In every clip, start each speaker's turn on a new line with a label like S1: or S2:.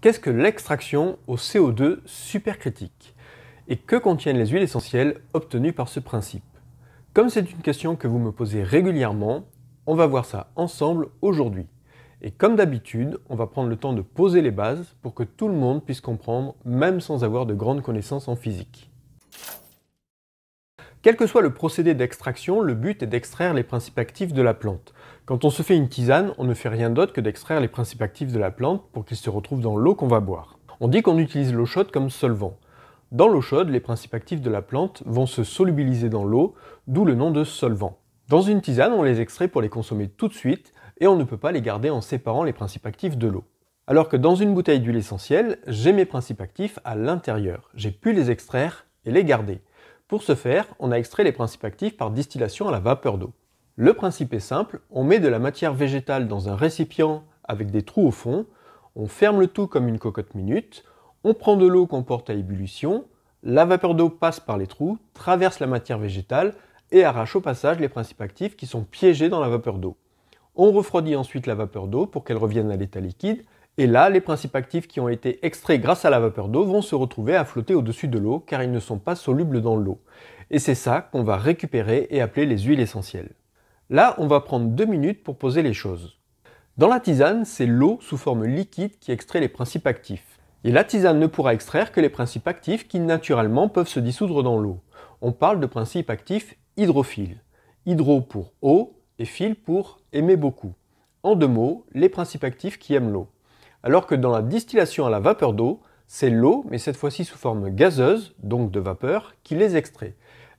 S1: Qu'est-ce que l'extraction au CO2 supercritique Et que contiennent les huiles essentielles obtenues par ce principe? Comme c'est une question que vous me posez régulièrement, on va voir ça ensemble aujourd'hui. Et comme d'habitude, on va prendre le temps de poser les bases pour que tout le monde puisse comprendre, même sans avoir de grandes connaissances en physique. Quel que soit le procédé d'extraction, le but est d'extraire les principes actifs de la plante. Quand on se fait une tisane, on ne fait rien d'autre que d'extraire les principes actifs de la plante pour qu'ils se retrouvent dans l'eau qu'on va boire. On dit qu'on utilise l'eau chaude comme solvant. Dans l'eau chaude, les principes actifs de la plante vont se solubiliser dans l'eau, d'où le nom de solvant. Dans une tisane, on les extrait pour les consommer tout de suite et on ne peut pas les garder en séparant les principes actifs de l'eau. Alors que dans une bouteille d'huile essentielle, j'ai mes principes actifs à l'intérieur. J'ai pu les extraire et les garder. Pour ce faire, on a extrait les principes actifs par distillation à la vapeur d'eau. Le principe est simple, on met de la matière végétale dans un récipient avec des trous au fond, on ferme le tout comme une cocotte minute, on prend de l'eau qu'on porte à ébullition, la vapeur d'eau passe par les trous, traverse la matière végétale et arrache au passage les principes actifs qui sont piégés dans la vapeur d'eau. On refroidit ensuite la vapeur d'eau pour qu'elle revienne à l'état liquide et là, les principes actifs qui ont été extraits grâce à la vapeur d'eau vont se retrouver à flotter au-dessus de l'eau car ils ne sont pas solubles dans l'eau. Et c'est ça qu'on va récupérer et appeler les huiles essentielles. Là, on va prendre deux minutes pour poser les choses. Dans la tisane, c'est l'eau sous forme liquide qui extrait les principes actifs. Et la tisane ne pourra extraire que les principes actifs qui naturellement peuvent se dissoudre dans l'eau. On parle de principes actifs hydrophiles. Hydro pour eau et fil pour aimer beaucoup. En deux mots, les principes actifs qui aiment l'eau alors que dans la distillation à la vapeur d'eau, c'est l'eau, mais cette fois-ci sous forme gazeuse, donc de vapeur, qui les extrait.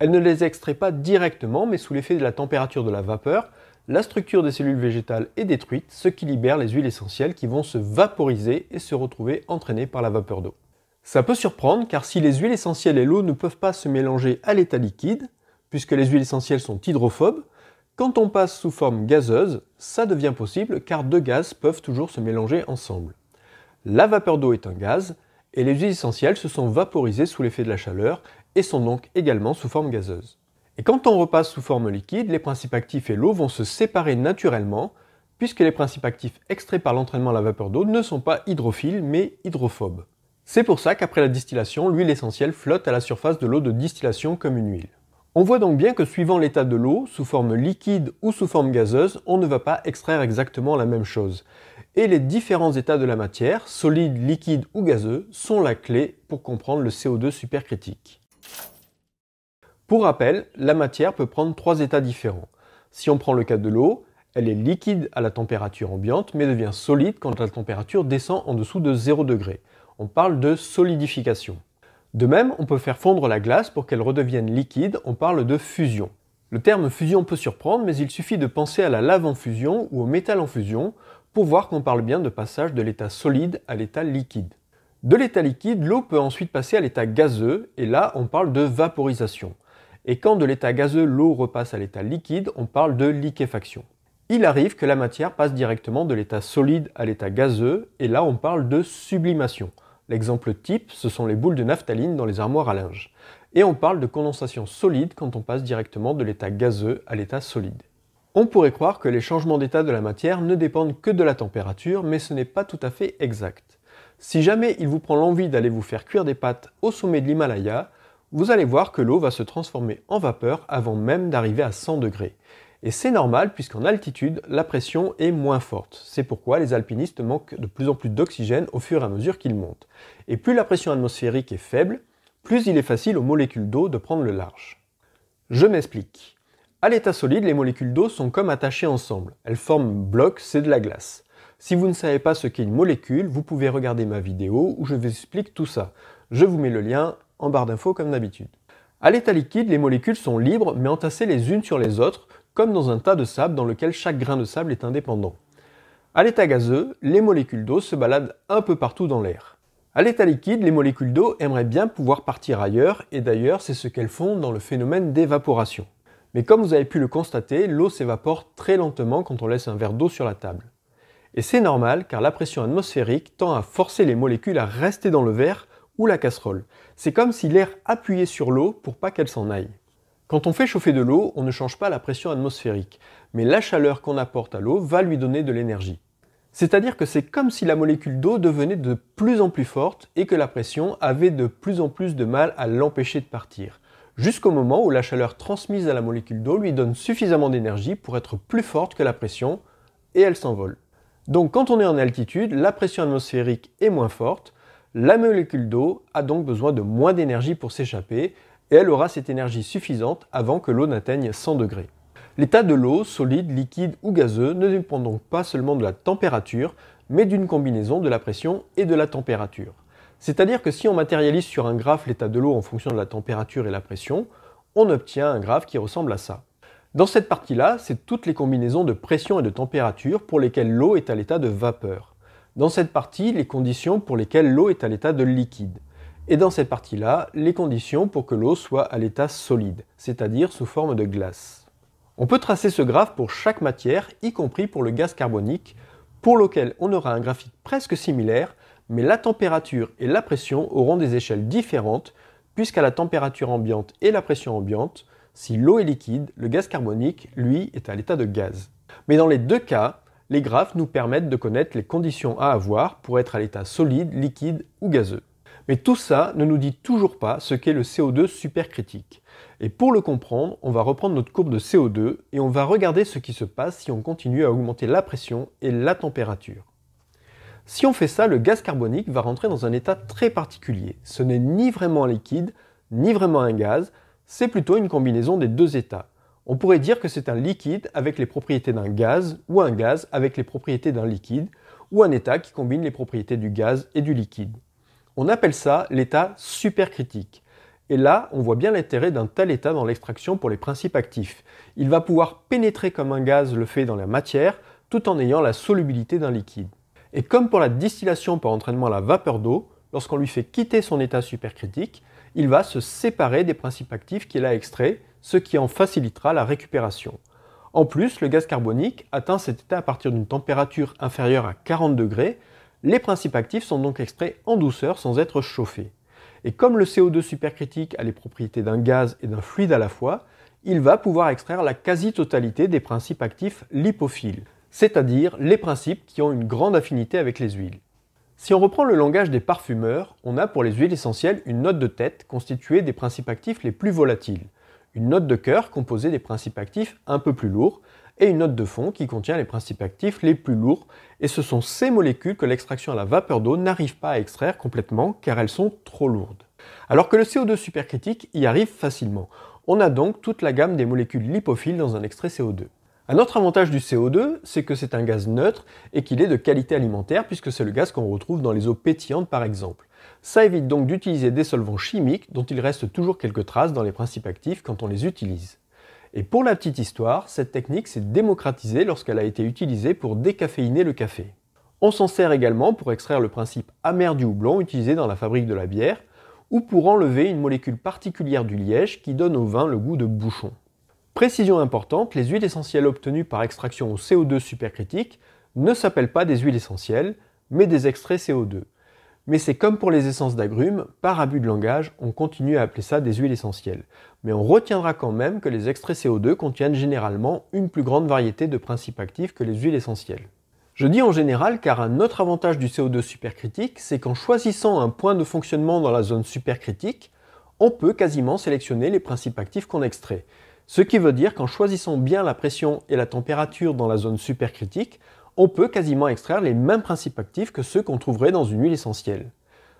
S1: Elle ne les extrait pas directement, mais sous l'effet de la température de la vapeur, la structure des cellules végétales est détruite, ce qui libère les huiles essentielles qui vont se vaporiser et se retrouver entraînées par la vapeur d'eau. Ça peut surprendre car si les huiles essentielles et l'eau ne peuvent pas se mélanger à l'état liquide, puisque les huiles essentielles sont hydrophobes, quand on passe sous forme gazeuse, ça devient possible car deux gaz peuvent toujours se mélanger ensemble. La vapeur d'eau est un gaz et les huiles essentielles se sont vaporisées sous l'effet de la chaleur et sont donc également sous forme gazeuse. Et quand on repasse sous forme liquide, les principes actifs et l'eau vont se séparer naturellement puisque les principes actifs extraits par l'entraînement à la vapeur d'eau ne sont pas hydrophiles mais hydrophobes. C'est pour ça qu'après la distillation, l'huile essentielle flotte à la surface de l'eau de distillation comme une huile. On voit donc bien que suivant l'état de l'eau, sous forme liquide ou sous forme gazeuse, on ne va pas extraire exactement la même chose. Et les différents états de la matière, solide, liquide ou gazeux, sont la clé pour comprendre le CO2 supercritique. Pour rappel, la matière peut prendre trois états différents. Si on prend le cas de l'eau, elle est liquide à la température ambiante mais devient solide quand la température descend en dessous de 0 degré. On parle de solidification. De même, on peut faire fondre la glace pour qu'elle redevienne liquide, on parle de fusion. Le terme fusion peut surprendre, mais il suffit de penser à la lave en fusion ou au métal en fusion pour voir qu'on parle bien de passage de l'état solide à l'état liquide. De l'état liquide, l'eau peut ensuite passer à l'état gazeux, et là on parle de vaporisation. Et quand de l'état gazeux, l'eau repasse à l'état liquide, on parle de liquéfaction. Il arrive que la matière passe directement de l'état solide à l'état gazeux, et là on parle de sublimation. L'exemple type, ce sont les boules de naphtaline dans les armoires à linge. Et on parle de condensation solide quand on passe directement de l'état gazeux à l'état solide. On pourrait croire que les changements d'état de la matière ne dépendent que de la température, mais ce n'est pas tout à fait exact. Si jamais il vous prend l'envie d'aller vous faire cuire des pâtes au sommet de l'Himalaya, vous allez voir que l'eau va se transformer en vapeur avant même d'arriver à 100 degrés. Et c'est normal puisqu'en altitude, la pression est moins forte. C'est pourquoi les alpinistes manquent de plus en plus d'oxygène au fur et à mesure qu'ils montent. Et plus la pression atmosphérique est faible, plus il est facile aux molécules d'eau de prendre le large. Je m'explique. À l'état solide, les molécules d'eau sont comme attachées ensemble. Elles forment bloc, c'est de la glace. Si vous ne savez pas ce qu'est une molécule, vous pouvez regarder ma vidéo où je vous explique tout ça. Je vous mets le lien en barre d'infos comme d'habitude. À l'état liquide, les molécules sont libres mais entassées les unes sur les autres, comme dans un tas de sable dans lequel chaque grain de sable est indépendant. À l'état gazeux, les molécules d'eau se baladent un peu partout dans l'air. À l'état liquide, les molécules d'eau aimeraient bien pouvoir partir ailleurs, et d'ailleurs c'est ce qu'elles font dans le phénomène d'évaporation. Mais comme vous avez pu le constater, l'eau s'évapore très lentement quand on laisse un verre d'eau sur la table. Et c'est normal car la pression atmosphérique tend à forcer les molécules à rester dans le verre ou la casserole. C'est comme si l'air appuyait sur l'eau pour pas qu'elle s'en aille. Quand on fait chauffer de l'eau, on ne change pas la pression atmosphérique, mais la chaleur qu'on apporte à l'eau va lui donner de l'énergie. C'est-à-dire que c'est comme si la molécule d'eau devenait de plus en plus forte et que la pression avait de plus en plus de mal à l'empêcher de partir, jusqu'au moment où la chaleur transmise à la molécule d'eau lui donne suffisamment d'énergie pour être plus forte que la pression, et elle s'envole. Donc quand on est en altitude, la pression atmosphérique est moins forte, la molécule d'eau a donc besoin de moins d'énergie pour s'échapper, et elle aura cette énergie suffisante avant que l'eau n'atteigne 100 degrés. L'état de l'eau, solide, liquide ou gazeux, ne dépend donc pas seulement de la température, mais d'une combinaison de la pression et de la température. C'est-à-dire que si on matérialise sur un graphe l'état de l'eau en fonction de la température et la pression, on obtient un graphe qui ressemble à ça. Dans cette partie-là, c'est toutes les combinaisons de pression et de température pour lesquelles l'eau est à l'état de vapeur. Dans cette partie, les conditions pour lesquelles l'eau est à l'état de liquide. Et dans cette partie-là, les conditions pour que l'eau soit à l'état solide, c'est-à-dire sous forme de glace. On peut tracer ce graphe pour chaque matière, y compris pour le gaz carbonique, pour lequel on aura un graphique presque similaire, mais la température et la pression auront des échelles différentes, puisqu'à la température ambiante et la pression ambiante, si l'eau est liquide, le gaz carbonique, lui, est à l'état de gaz. Mais dans les deux cas, les graphes nous permettent de connaître les conditions à avoir pour être à l'état solide, liquide ou gazeux. Mais tout ça ne nous dit toujours pas ce qu'est le CO2 supercritique. Et pour le comprendre, on va reprendre notre courbe de CO2 et on va regarder ce qui se passe si on continue à augmenter la pression et la température. Si on fait ça, le gaz carbonique va rentrer dans un état très particulier. Ce n'est ni vraiment un liquide, ni vraiment un gaz, c'est plutôt une combinaison des deux états. On pourrait dire que c'est un liquide avec les propriétés d'un gaz ou un gaz avec les propriétés d'un liquide, ou un état qui combine les propriétés du gaz et du liquide. On appelle ça l'état supercritique. Et là, on voit bien l'intérêt d'un tel état dans l'extraction pour les principes actifs. Il va pouvoir pénétrer comme un gaz le fait dans la matière, tout en ayant la solubilité d'un liquide. Et comme pour la distillation par entraînement à la vapeur d'eau, lorsqu'on lui fait quitter son état supercritique, il va se séparer des principes actifs qu'il a extraits, ce qui en facilitera la récupération. En plus, le gaz carbonique atteint cet état à partir d'une température inférieure à 40 degrés, les principes actifs sont donc extraits en douceur sans être chauffés. Et comme le CO2 supercritique a les propriétés d'un gaz et d'un fluide à la fois, il va pouvoir extraire la quasi-totalité des principes actifs lipophiles, c'est-à-dire les principes qui ont une grande affinité avec les huiles. Si on reprend le langage des parfumeurs, on a pour les huiles essentielles une note de tête constituée des principes actifs les plus volatiles, une note de cœur composée des principes actifs un peu plus lourds, et une note de fond qui contient les principes actifs les plus lourds, et ce sont ces molécules que l'extraction à la vapeur d'eau n'arrive pas à extraire complètement car elles sont trop lourdes. Alors que le CO2 supercritique y arrive facilement. On a donc toute la gamme des molécules lipophiles dans un extrait CO2. Un autre avantage du CO2, c'est que c'est un gaz neutre et qu'il est de qualité alimentaire puisque c'est le gaz qu'on retrouve dans les eaux pétillantes par exemple. Ça évite donc d'utiliser des solvants chimiques dont il reste toujours quelques traces dans les principes actifs quand on les utilise. Et pour la petite histoire, cette technique s'est démocratisée lorsqu'elle a été utilisée pour décaféiner le café. On s'en sert également pour extraire le principe amer du houblon utilisé dans la fabrique de la bière, ou pour enlever une molécule particulière du liège qui donne au vin le goût de bouchon. Précision importante, les huiles essentielles obtenues par extraction au CO2 supercritique ne s'appellent pas des huiles essentielles, mais des extraits CO2. Mais c'est comme pour les essences d'agrumes, par abus de langage, on continue à appeler ça des huiles essentielles. Mais on retiendra quand même que les extraits CO2 contiennent généralement une plus grande variété de principes actifs que les huiles essentielles. Je dis en général car un autre avantage du CO2 supercritique, c'est qu'en choisissant un point de fonctionnement dans la zone supercritique, on peut quasiment sélectionner les principes actifs qu'on extrait. Ce qui veut dire qu'en choisissant bien la pression et la température dans la zone supercritique, on peut quasiment extraire les mêmes principes actifs que ceux qu'on trouverait dans une huile essentielle.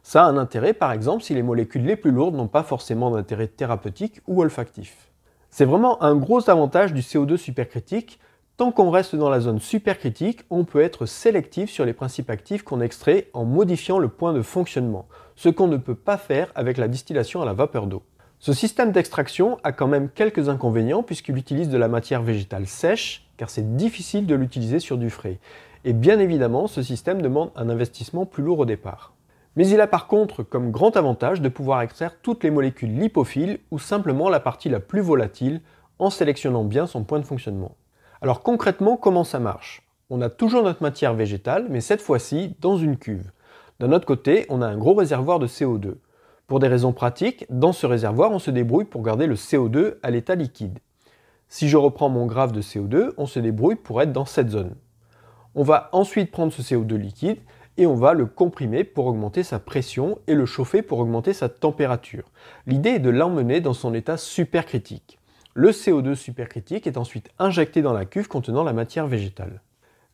S1: Ça a un intérêt par exemple si les molécules les plus lourdes n'ont pas forcément d'intérêt thérapeutique ou olfactif. C'est vraiment un gros avantage du CO2 supercritique. Tant qu'on reste dans la zone supercritique, on peut être sélectif sur les principes actifs qu'on extrait en modifiant le point de fonctionnement, ce qu'on ne peut pas faire avec la distillation à la vapeur d'eau. Ce système d'extraction a quand même quelques inconvénients puisqu'il utilise de la matière végétale sèche, car c'est difficile de l'utiliser sur du frais. Et bien évidemment, ce système demande un investissement plus lourd au départ. Mais il a par contre comme grand avantage de pouvoir extraire toutes les molécules lipophiles ou simplement la partie la plus volatile en sélectionnant bien son point de fonctionnement. Alors concrètement, comment ça marche? On a toujours notre matière végétale, mais cette fois-ci dans une cuve. D'un autre côté, on a un gros réservoir de CO2. Pour des raisons pratiques, dans ce réservoir, on se débrouille pour garder le CO2 à l'état liquide. Si je reprends mon graphe de CO2, on se débrouille pour être dans cette zone. On va ensuite prendre ce CO2 liquide et on va le comprimer pour augmenter sa pression et le chauffer pour augmenter sa température. L'idée est de l'emmener dans son état supercritique. Le CO2 supercritique est ensuite injecté dans la cuve contenant la matière végétale.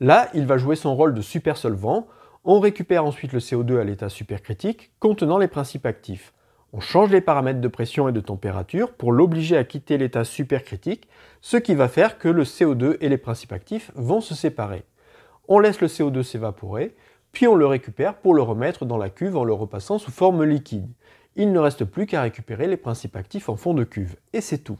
S1: Là, il va jouer son rôle de supersolvant. On récupère ensuite le CO2 à l'état supercritique contenant les principes actifs. On change les paramètres de pression et de température pour l'obliger à quitter l'état supercritique, ce qui va faire que le CO2 et les principes actifs vont se séparer. On laisse le CO2 s'évaporer, puis on le récupère pour le remettre dans la cuve en le repassant sous forme liquide. Il ne reste plus qu'à récupérer les principes actifs en fond de cuve, et c'est tout.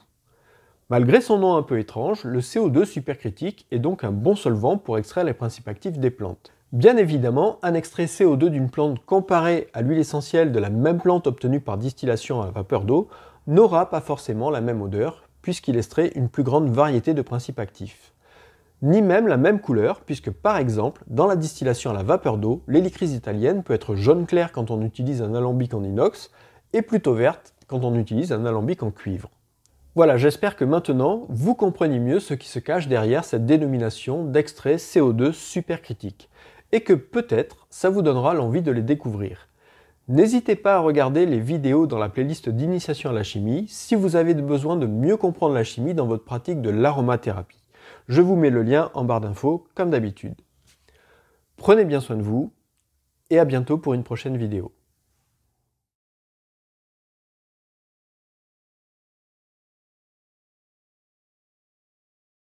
S1: Malgré son nom un peu étrange, le CO2 supercritique est donc un bon solvant pour extraire les principes actifs des plantes. Bien évidemment, un extrait CO2 d'une plante comparé à l'huile essentielle de la même plante obtenue par distillation à vapeur d'eau n'aura pas forcément la même odeur, puisqu'il extrait une plus grande variété de principes actifs. Ni même la même couleur, puisque par exemple, dans la distillation à la vapeur d'eau, l'hélicryse italienne peut être jaune clair quand on utilise un alambic en inox, et plutôt verte quand on utilise un alambic en cuivre. Voilà, j'espère que maintenant, vous comprenez mieux ce qui se cache derrière cette dénomination d'extrait CO2 supercritique et que peut-être ça vous donnera l'envie de les découvrir. N'hésitez pas à regarder les vidéos dans la playlist d'initiation à la chimie si vous avez besoin de mieux comprendre la chimie dans votre pratique de l'aromathérapie. Je vous mets le lien en barre d'infos comme d'habitude. Prenez bien soin de vous et à bientôt pour une prochaine vidéo.